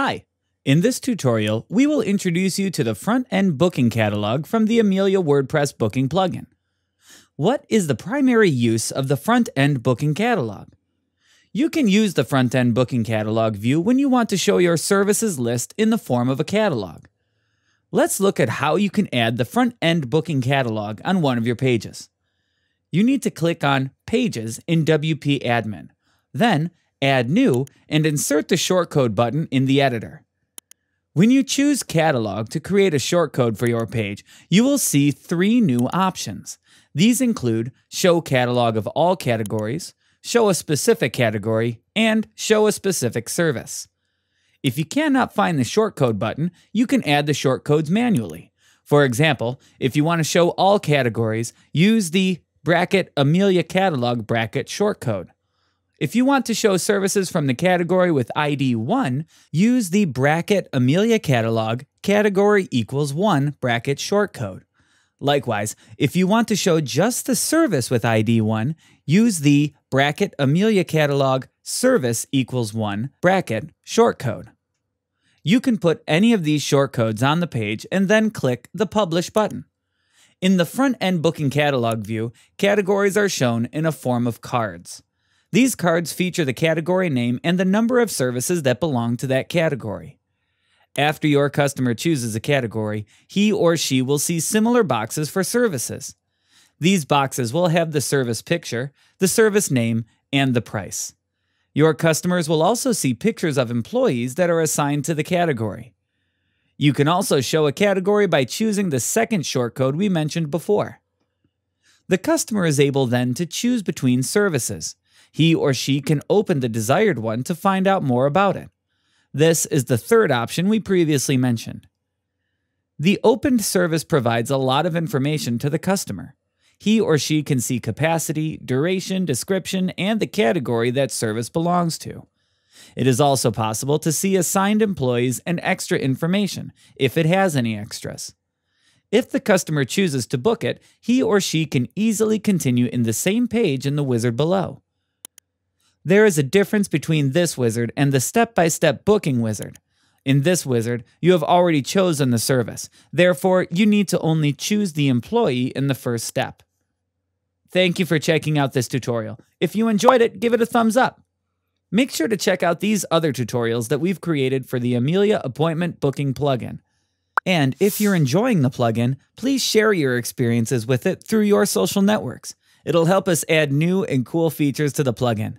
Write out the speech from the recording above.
Hi. In this tutorial, we will introduce you to the front-end booking catalog from the Amelia WordPress booking plugin. What is the primary use of the front-end booking catalog? You can use the front-end booking catalog view when you want to show your services list in the form of a catalog. Let's look at how you can add the front-end booking catalog on one of your pages. You need to click on Pages in WP Admin. Then Add New, and insert the shortcode button in the editor. When you choose Catalog to create a shortcode for your page, you will see three new options. These include Show Catalog of all categories, Show a specific category, and Show a specific service. If you cannot find the shortcode button, you can add the shortcodes manually. For example, if you want to show all categories, use the bracket Amelia Catalog bracket shortcode. If you want to show services from the category with ID 1, use the bracket Amelia catalog category equals 1 bracket shortcode. Likewise, if you want to show just the service with ID 1, use the bracket Amelia catalog service equals 1 bracket shortcode. You can put any of these shortcodes on the page and then click the Publish button. In the front end booking catalog view, categories are shown in a form of cards. These cards feature the category name and the number of services that belong to that category. After your customer chooses a category, he or she will see similar boxes for services. These boxes will have the service picture, the service name, and the price. Your customers will also see pictures of employees that are assigned to the category. You can also show a category by choosing the second shortcode we mentioned before. The customer is able then to choose between services. He or she can open the desired one to find out more about it. This is the third option we previously mentioned. The opened service provides a lot of information to the customer. He or she can see capacity, duration, description, and the category that service belongs to. It is also possible to see assigned employees and extra information, if it has any extras. If the customer chooses to book it, he or she can easily continue in the same page in the wizard below. There is a difference between this wizard and the step by step booking wizard. In this wizard, you have already chosen the service. Therefore, you need to only choose the employee in the first step. Thank you for checking out this tutorial. If you enjoyed it, give it a thumbs up. Make sure to check out these other tutorials that we've created for the Amelia Appointment Booking plugin. And if you're enjoying the plugin, please share your experiences with it through your social networks. It'll help us add new and cool features to the plugin.